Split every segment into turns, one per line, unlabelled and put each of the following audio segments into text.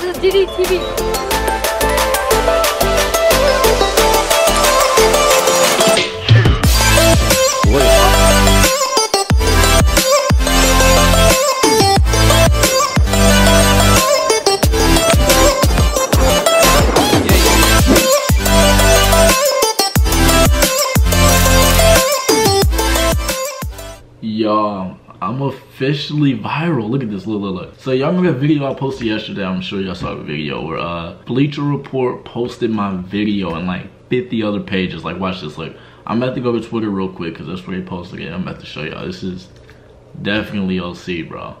This is DDTV.
Officially viral. Look at this, look, look, look. So y'all remember that video I posted yesterday? I'm sure y'all saw the video where uh, Bleacher Report posted my video and like 50 other pages. Like, watch this, look. I'm about to go to Twitter real quick because that's where they posted it. I'm about to show y'all. This is definitely OC, bro.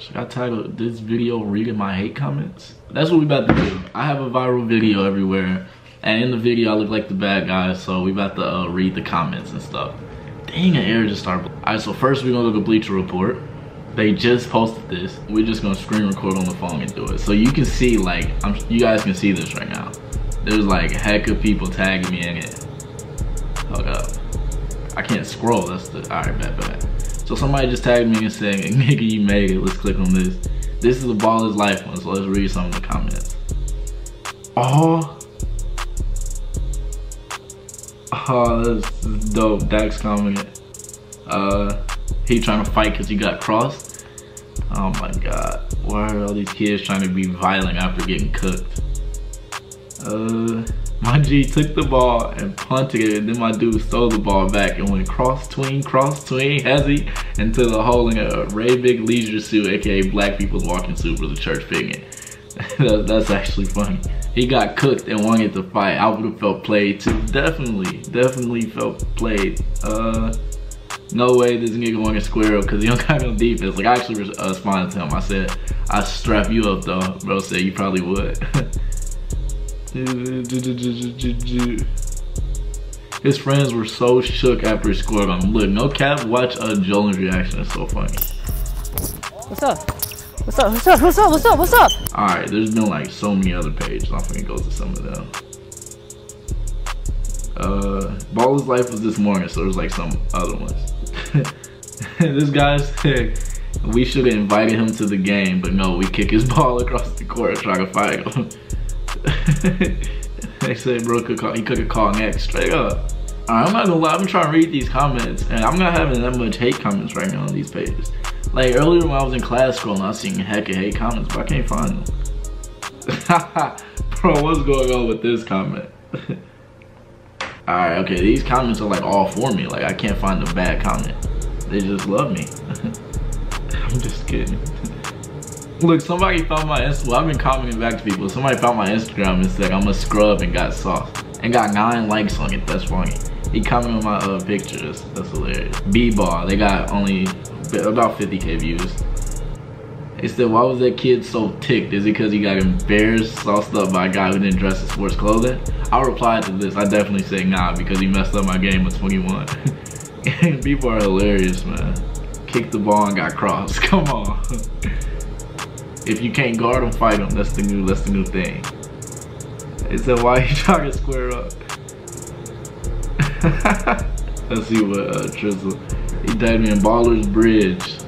Should I title this video reading my hate comments? That's what we about to do. I have a viral video everywhere. And in the video, I look like the bad guy, so we about to uh, read the comments and stuff. Dang, an error just started. All right, so first we're gonna look at Bleacher Report. They just posted this. We're just gonna screen record on the phone and do it. So you can see, like, I'm, you guys can see this right now. There's like a heck of people tagging me in it. Hold up. I can't scroll, that's the, all right, bet, bet. So somebody just tagged me and saying, nigga, you made it. Let's click on this. This is a Ballislife one, so let's read some of the comments. Oh, Oh, that's dope. Dax commented. Uh, he trying to fight because he got crossed. Oh my god. Why are all these kids trying to be violent after getting cooked? Uh, my G took the ball and punted it, and then my dude stole the ball back and went cross tween, cross tween, hezzy into the hole in a Ray Big leisure suit, aka black people's walking suit for the church picnic. that, that's actually funny. He got cooked and wanted to fight. I would have felt played too. Definitely, definitely felt played. Uh, no way this nigga want to square up because he don't got no defense. Like I actually uh, responded to him. I said, I strap you up though. Bro said you probably would. His friends were so shook after he scored on him. Look, no cap, watch uh, Jolin's reaction. It's so funny.
What's up? What's up? What's up? What's up? What's up? What's up?
Alright, there's been like so many other pages. I'm gonna go to some of them. Uh, Ballislife was this morning, so there's like some other ones. this guy said we should have invited him to the game, but no, we kick his ball across the court try to fight him. they said bro could call, he could have called next straight up. Alright, I'm not gonna lie, I'm trying to read these comments, and I'm not having that much hate comments right now on these pages. Like earlier when I was in class scrolling, I was seeing heck of hate comments, but I can't find them. Bro, what's going on with this comment? Alright, okay, these comments are like all for me. Like I can't find a bad comment. They just love me. I'm just kidding. Look, somebody found my Instagram. I've been commenting back to people. Somebody found my Instagram and said I'm a scrub and got soft. And got nine likes on it. That's funny. He commented on my uh, pictures. That's hilarious. B-ball. They got only about 50k views. They said, why was that kid so ticked? Is it because he got embarrassed, sauced up by a guy who didn't dress in sports clothing? I replied to this. I definitely say nah because he messed up my game at 21. People are hilarious, man. Kicked the ball and got crossed. Come on. if you can't guard him, fight him. That's the new. That's the new thing. They said, why you trying to square up? Let's see what uh, Trizzle. He tagged me in Baller's Bridge.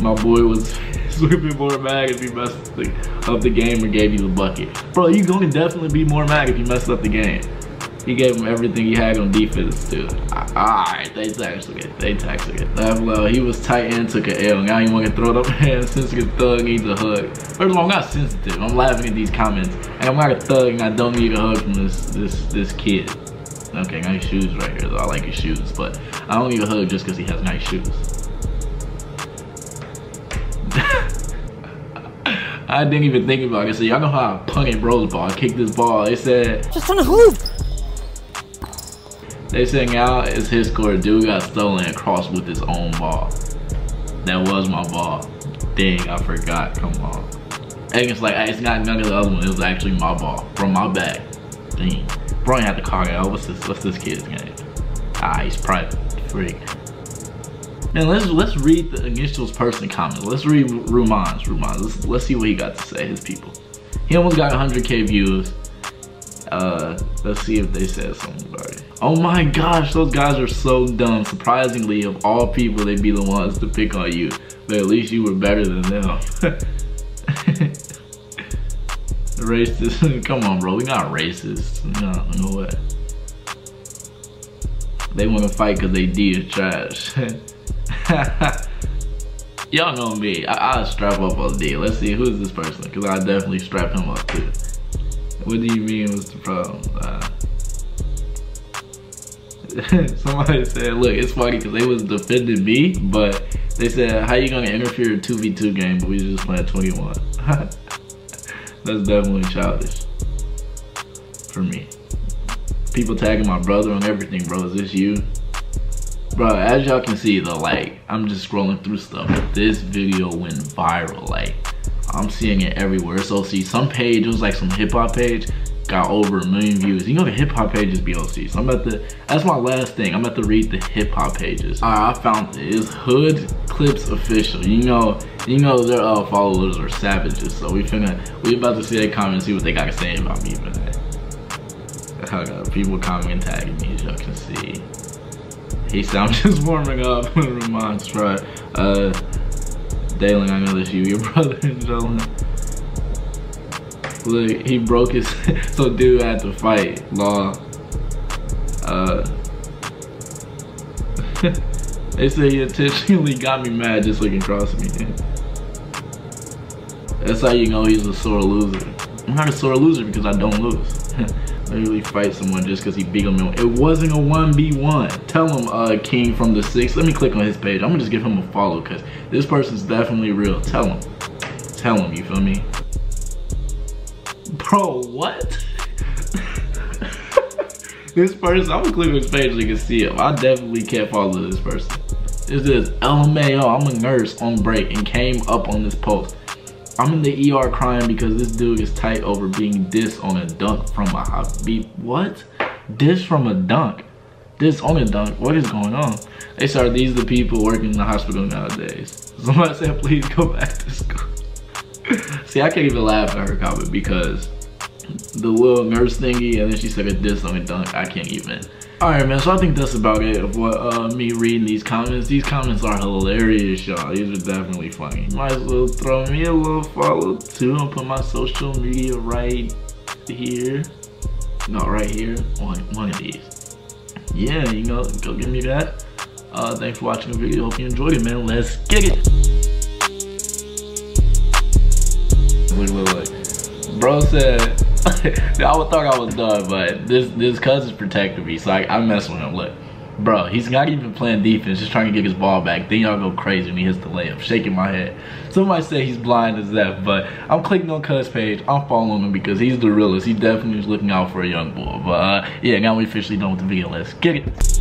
My boy was sweeping more mad if he messed up the game or gave you the bucket. Bro, you're gonna definitely be more mad if you messed up the game. He gave him everything he had on defense too. Alright, they taxed it. They taxed it. Laugh loud. He was tight and took an L. Now he want to throw it up and sensitive thug needs a hug. First of all, I'm not sensitive. I'm laughing at these comments. And I'm not a thug and I don't need a hug from this this this kid. Okay, nice shoes right here though. I like his shoes, but I don't need a hug just because he has nice shoes. I didn't even think about it. I said, y'all know how I punted Rose ball. I kicked this ball. They said,
Just on the hoop.
they said now it's his score. Dude got stolen and crossed with his own ball. That was my ball. Dang, I forgot. Come on. And it's like, it's not none of the other one. It was actually my ball from my bag. Dang. Bro, ain't the call. What's this? What's this kid's name? Ah, he's private. Freak. Man, let's let's read the initials person comment. Let's read Ruuman's. Ruuman's. Let's let's see what he got to say. His people. He almost got 100k views. Uh, let's see if they said something about it. Oh my gosh, those guys are so dumb. Surprisingly, of all people, they'd be the ones to pick on you. But at least you were better than them. Racist. Come on, bro. We not racist. No, no way. They want to fight because they D is trash. Y'all know me. I will strap up on D. Let's see who's this person because I definitely strap him up too. What do you mean? What's the problem? Uh, somebody said, look, it's funny because they was defending me, but they said, how you gonna interfere in 2v2 game, but we just playing 21. That's definitely childish for me. People tagging my brother on everything, bro. Is this you? Bro, as y'all can see though, like, I'm just scrolling through stuff. This video went viral. Like, I'm seeing it everywhere. So see, some page, it was like some hip hop page, got over a million views. You know the hip hop pages be OC. So I'm about to, that's my last thing. I'm about to read the hip hop pages. I found it. It's Hood Clips Official. You know, you know their uh, followers are savages. So we finna, we about to see their comments, see what they got to say about me, got people commenting tagging me, as y'all can see. He said, I'm just warming up. Reminds, right? Uh, Dalen, I know that's you, your brother, Jalen. Look, he broke his, so dude had to fight law. Uh, they say he intentionally got me mad just looking across me. That's how you know he's a sore loser. I'm not a sore loser because I don't lose. I really fight someone just because he beat him. It wasn't a 1v1. Tell him uh, King from the 6. Let me click on his page. I'm going to just give him a follow because this person's definitely real. Tell him. Tell him, you feel me? Bro, what? This person, I'm gonna click page so you can see him. I definitely can't follow this person. It says LMAO, I'm a nurse on break and came up on this post. I'm in the ER crying because this dude is tight over being dissed on a dunk from a Habib. What? Diss from a dunk? Diss on a dunk? What is going on? They said, are these the people working in the hospital nowadays? Somebody said, please go back to school. See, I can't even laugh at her comment because the little nurse thingy and then she said a diss on a dunk. I can't even. Alright man, so I think that's about it of what uh, me reading these comments. These comments are hilarious, y'all. These are definitely funny. Might as well throw me a little follow too and put my social media right here. No, right here on one of these. Yeah, you know, go give me that. Uh, thanks for watching the video. Hope you enjoyed it, man. Let's get it. Look, look, look. Bro said I would thought I was done, but this this cousin's protecting me, so I, I mess with him. Look, bro, he's not even playing defense, just trying to get his ball back. Then y'all go crazy when he hits the layup, shaking my head. Somebody say he's blind as that, but I'm clicking on Cuz page. I'm following him because he's the realest. He definitely is looking out for a young boy. But uh, yeah, now we officially done with the video. Let's get it.